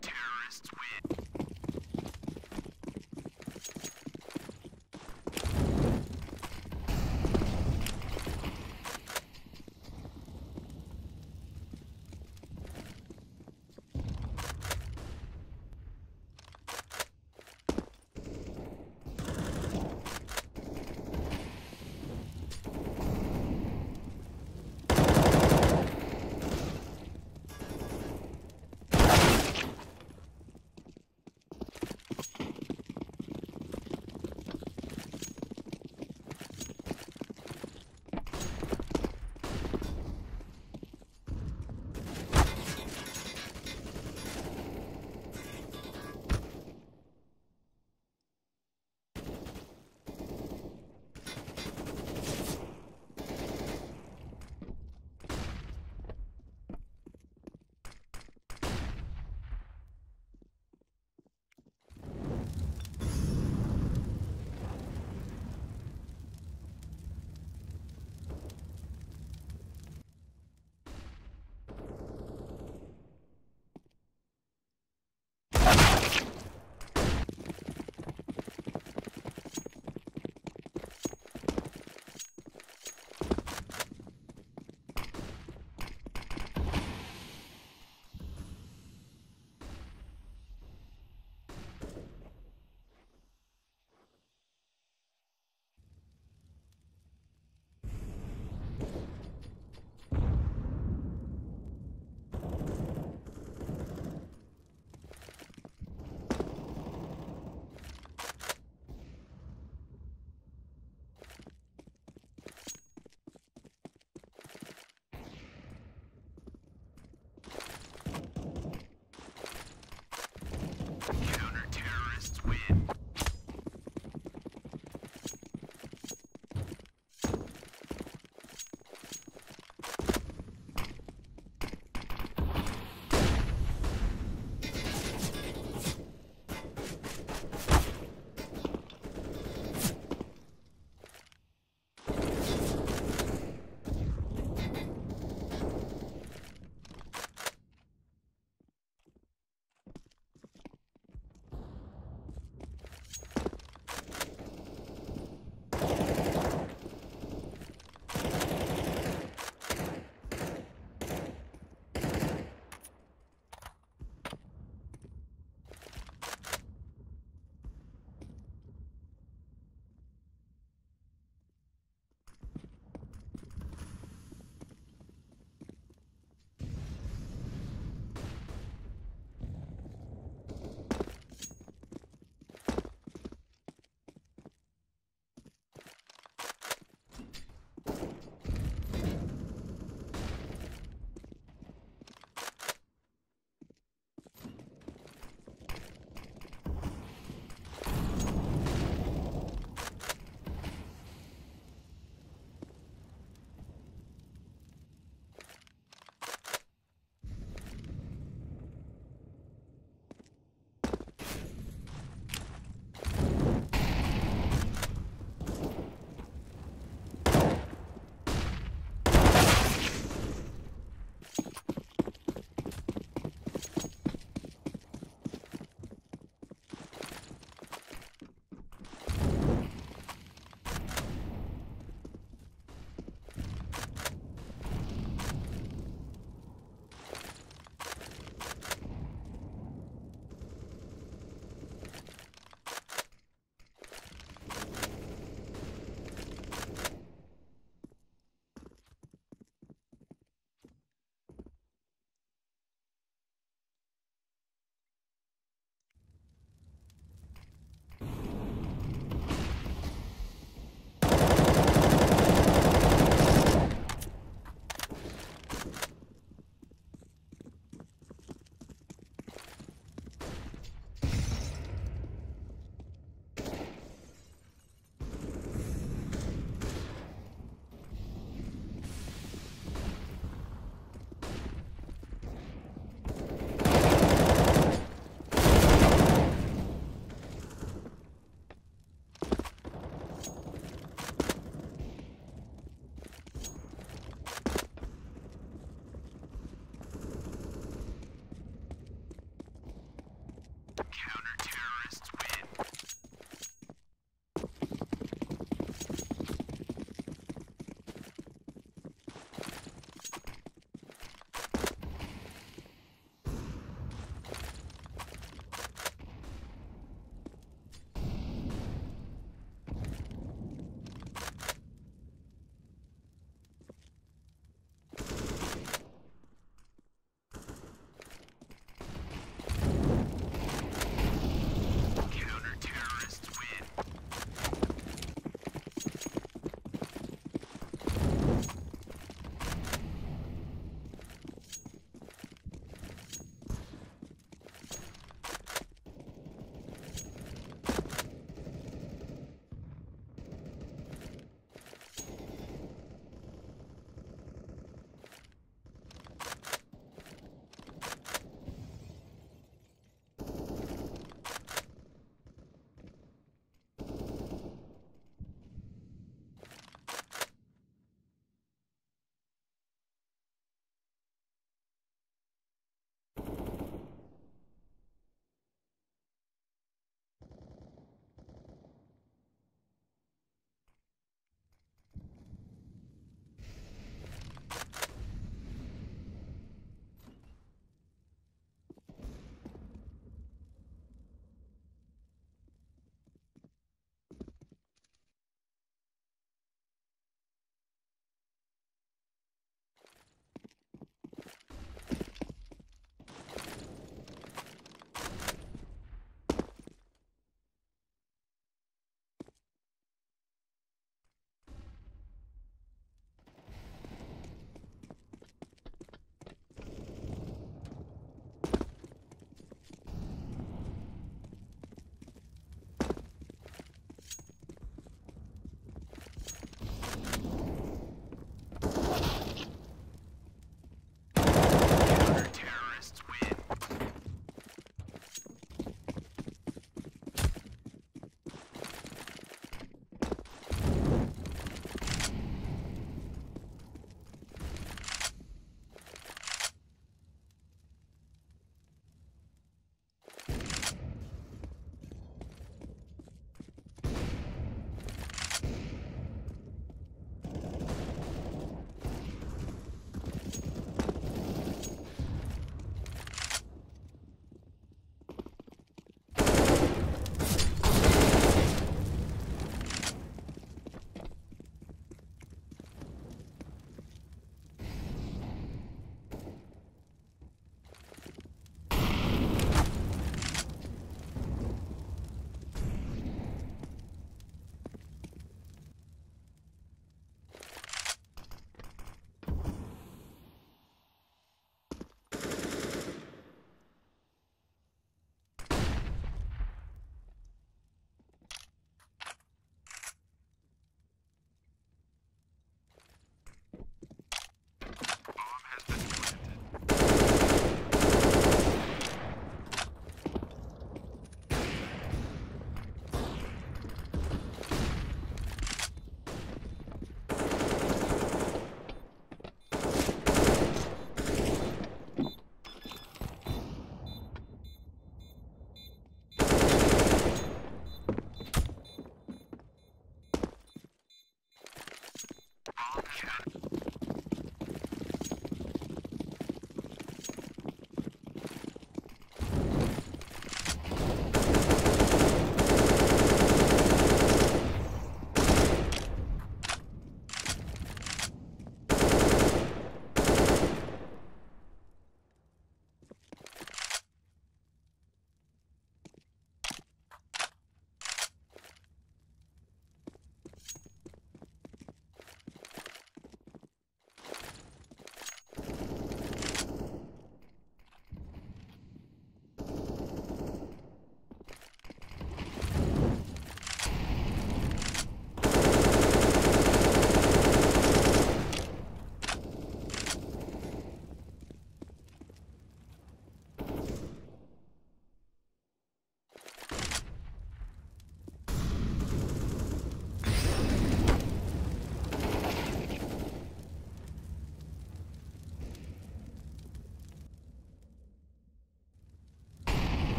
terrorists win.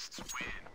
Terrorists win.